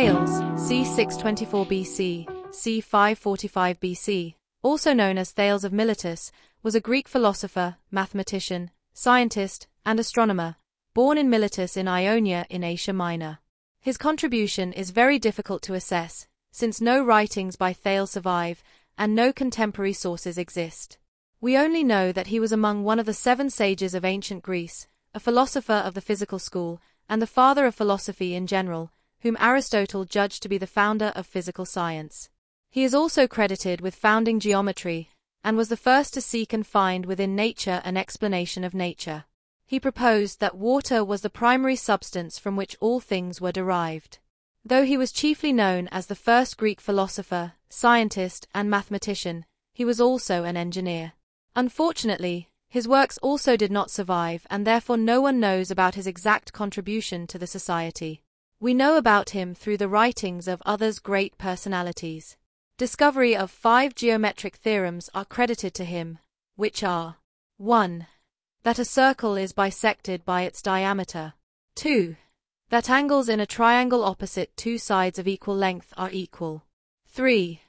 Thales, c. 624 BC, c. 545 BC, also known as Thales of Miletus, was a Greek philosopher, mathematician, scientist, and astronomer, born in Miletus in Ionia in Asia Minor. His contribution is very difficult to assess, since no writings by Thales survive and no contemporary sources exist. We only know that he was among one of the seven sages of ancient Greece, a philosopher of the physical school, and the father of philosophy in general, whom Aristotle judged to be the founder of physical science. He is also credited with founding geometry, and was the first to seek and find within nature an explanation of nature. He proposed that water was the primary substance from which all things were derived. Though he was chiefly known as the first Greek philosopher, scientist, and mathematician, he was also an engineer. Unfortunately, his works also did not survive and therefore no one knows about his exact contribution to the society. We know about him through the writings of others great personalities. Discovery of five geometric theorems are credited to him, which are 1. That a circle is bisected by its diameter. 2 that angles in a triangle opposite two sides of equal length are equal. 3.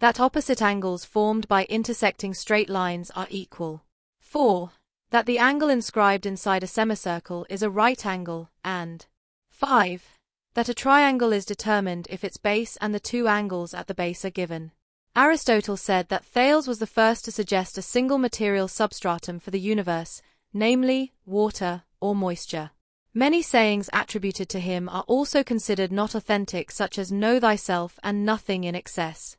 That opposite angles formed by intersecting straight lines are equal. 4. That the angle inscribed inside a semicircle is a right angle, and 5. That a triangle is determined if its base and the two angles at the base are given. Aristotle said that Thales was the first to suggest a single material substratum for the universe, namely, water or moisture. Many sayings attributed to him are also considered not authentic such as know thyself and nothing in excess.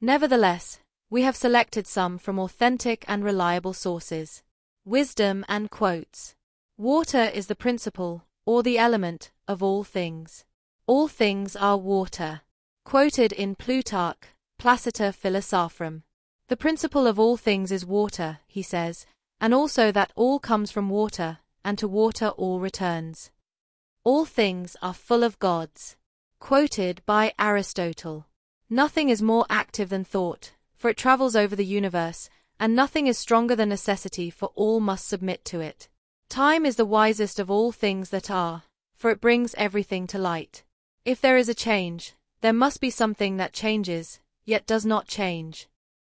Nevertheless, we have selected some from authentic and reliable sources. Wisdom and quotes. Water is the principle, or the element, of all things. All things are water. Quoted in Plutarch, Placita Philosophorum. The principle of all things is water, he says, and also that all comes from water, and to water all returns. All things are full of gods. Quoted by Aristotle. Nothing is more active than thought, for it travels over the universe, and nothing is stronger than necessity, for all must submit to it. Time is the wisest of all things that are, for it brings everything to light. If there is a change, there must be something that changes, yet does not change.